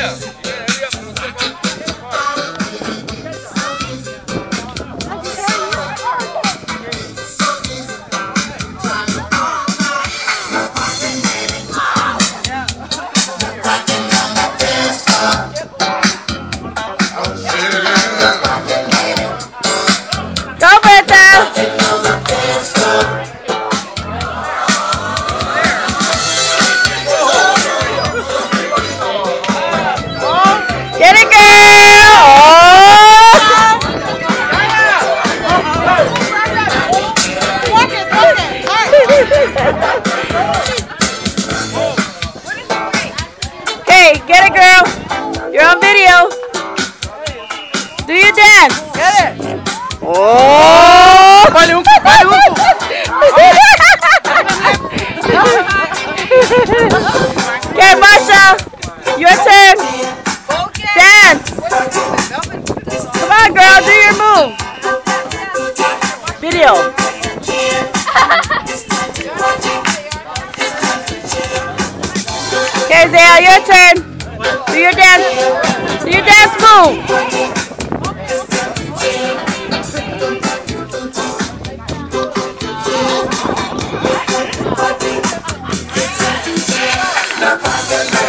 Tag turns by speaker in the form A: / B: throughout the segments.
A: Yeah. Zaya, your turn. Do your dance. Do your dance move. Video.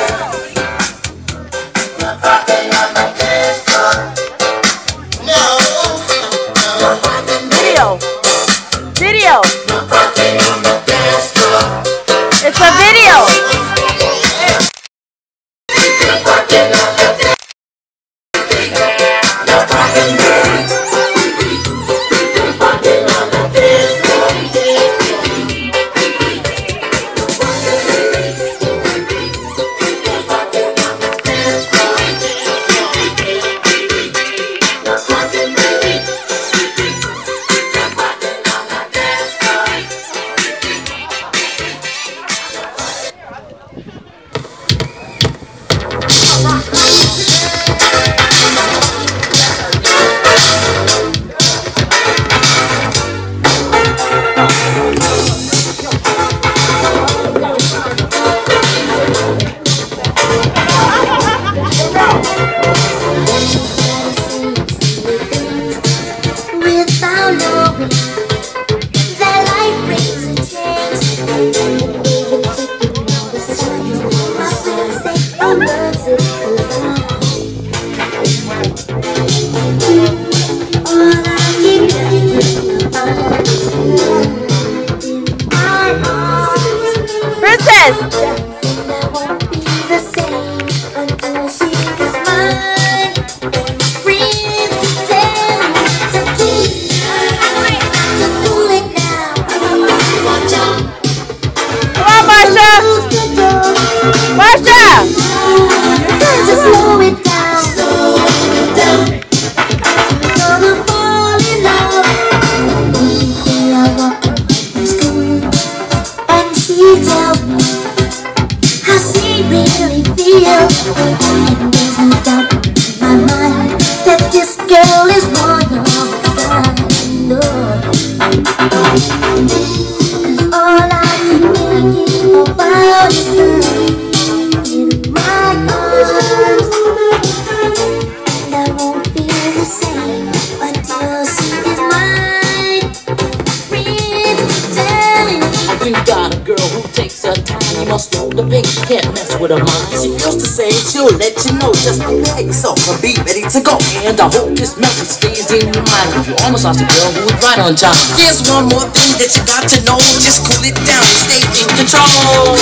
B: The.
C: You can't mess with her mind. She feels the same. She'll let you know. Just prepare yourself and be ready to go. And I hope this message stays in your mind. You almost lost a girl who was right on time. There's one more thing that you got to know. Just cool it down and stay in control.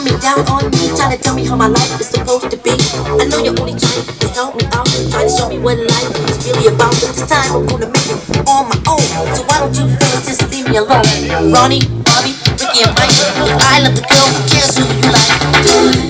B: All coming down on me, trying to tell me how my life is supposed to be. I know you're only trying to help me out, trying to show me what life is really about. But this time I'm gonna make it on my own. So why don't you fellas just leave me alone? Ronnie, Bobby, Ricky, and Mike. If I love the girl, who cares who you like?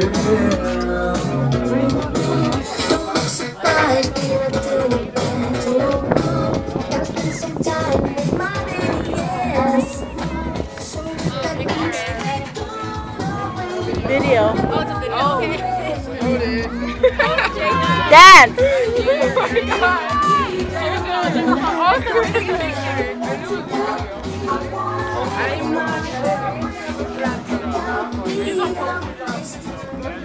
A: tell you that you gotta spend some time with my yes. So
B: Video.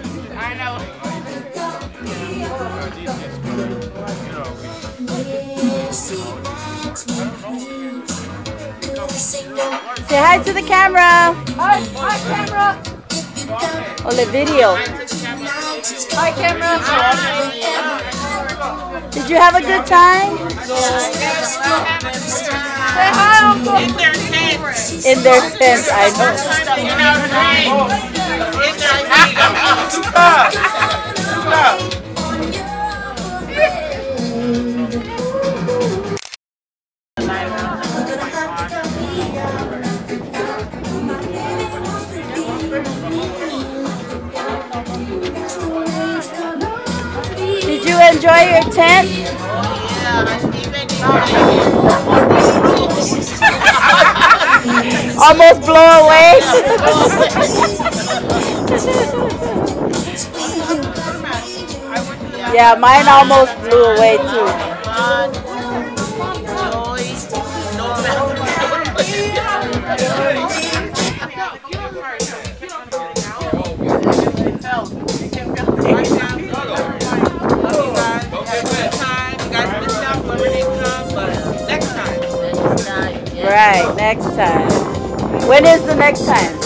B: Dance. Say hi to the camera. Hi, hi camera. Oh, the video. Hi camera. Did you have a good time? Say hi, Uncle.
D: In their tents.
B: In their tent, I know.
D: You know what I mean? In their
B: Did you enjoy your tent? Almost blow away. yeah, mine almost blew away too. Right, next time. When is the next time?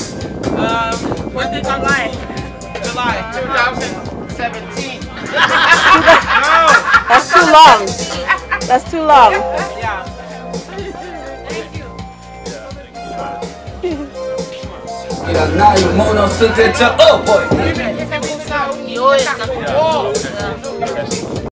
D: Um, Fourth of July. July 2017. no.
B: That's too long. That's too long.
D: Yeah.
E: Thank you. Yeah, now you